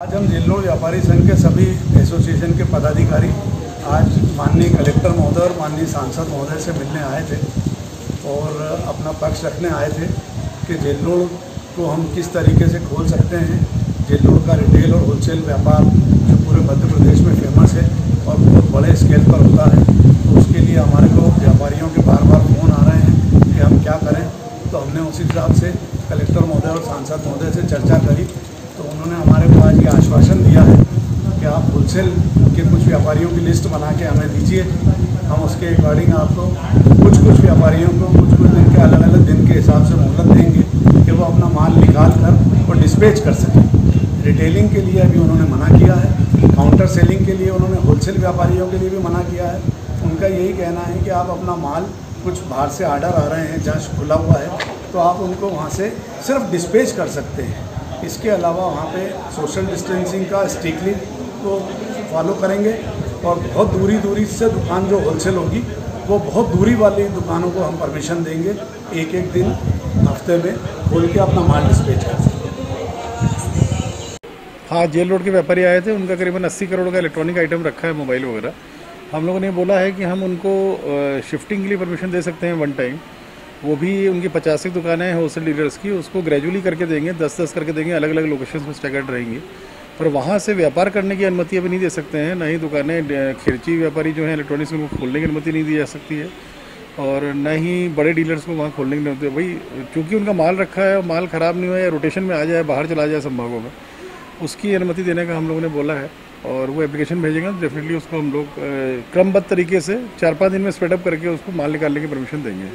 आज हम जिलों व्यापारी संघ के सभी एसोसिएशन के पदाधिकारी आज माननीय कलेक्टर महोदय और माननीय सांसद महोदय से मिलने आए थे और अपना पक्ष रखने आए थे कि जेल को हम किस तरीके से खोल सकते हैं जेल का रिटेल और होलसेल व्यापार जो पूरे मध्य प्रदेश में फ़ेमस है और बहुत बड़े स्केल पर होता है तो उसके लिए हमारे को व्यापारियों के बार बार फ़ोन आ रहे हैं कि हम क्या करें। तो हमने उसी हिसाब से कलेक्टर महोदय और सांसद महोदय से चर्चा करी। तो उन्होंने हमारे आज ये आश्वासन दिया है कि आप होलसेल के कुछ व्यापारियों की लिस्ट बना के हमें दीजिए। हम उसके अकॉर्डिंग आपको कुछ कुछ व्यापारियों को कुछ कुछ दिन के अलग अलग दिन के हिसाब से मोहलत देंगे कि वो अपना माल निकाल कर और डिस्पैच कर सकें। रिटेलिंग के लिए अभी उन्होंने मना किया है। काउंटर सेलिंग के लिए उन्होंने होलसेल व्यापारियों के लिए भी मना किया है। उनका यही कहना है कि आप अपना माल कुछ बाहर से आर्डर आ रहे हैं, जहाँ खुला हुआ है तो आप उनको वहाँ से सिर्फ़ डिस्पेच कर सकते हैं। इसके अलावा वहाँ पे सोशल डिस्टेंसिंग का स्ट्रिक्टली को फॉलो करेंगे और बहुत दूरी दूरी से दुकान जो होलसेल होगी, वो बहुत दूरी वाली दुकानों को हम परमिशन देंगे एक एक दिन, हफ़्ते में, खोल के अपना माल डिस्पेच कर सकते हाँ। जेल रोड के व्यापारी आए थे, उनका करीबन 80 करोड़ का इलेक्ट्रॉनिक आइटम रखा है मोबाइल वगैरह। हम लोगों ने बोला है कि हम उनको शिफ्टिंग के लिए परमिशन दे सकते हैं वन टाइम वो भी उनकी पचासी दुकानें हैं होलसेल डीलर्स की, उसको ग्रेजुअली करके देंगे दस दस करके देंगे अलग अलग लोकेशन में स्टैगर्ड रहेंगी। पर वहाँ से व्यापार करने की अनुमति अभी नहीं दे सकते हैं ना ही दुकानें खिरची व्यापारी जो हैं इलेक्ट्रॉनिक्स उनको खोलने की अनुमति नहीं दी जा सकती है। और न ही बड़े डीलर्स को वहाँ खोलने की अनुमति भाई चूँकि उनका माल रखा है, माल ख़राब नहीं हुआ या रोटेशन में आ जाए, बाहर चला जाए संभागों में, उसकी अनुमति देने का हम लोगों ने बोला है और वो एप्लीकेशन भेजेंगे तो डेफिनेटली उसको हम लोग क्रमबद्ध तरीके से चार पाँच दिन में स्प्रेडअप करके उसको माल निकालने की परमिशन देंगे।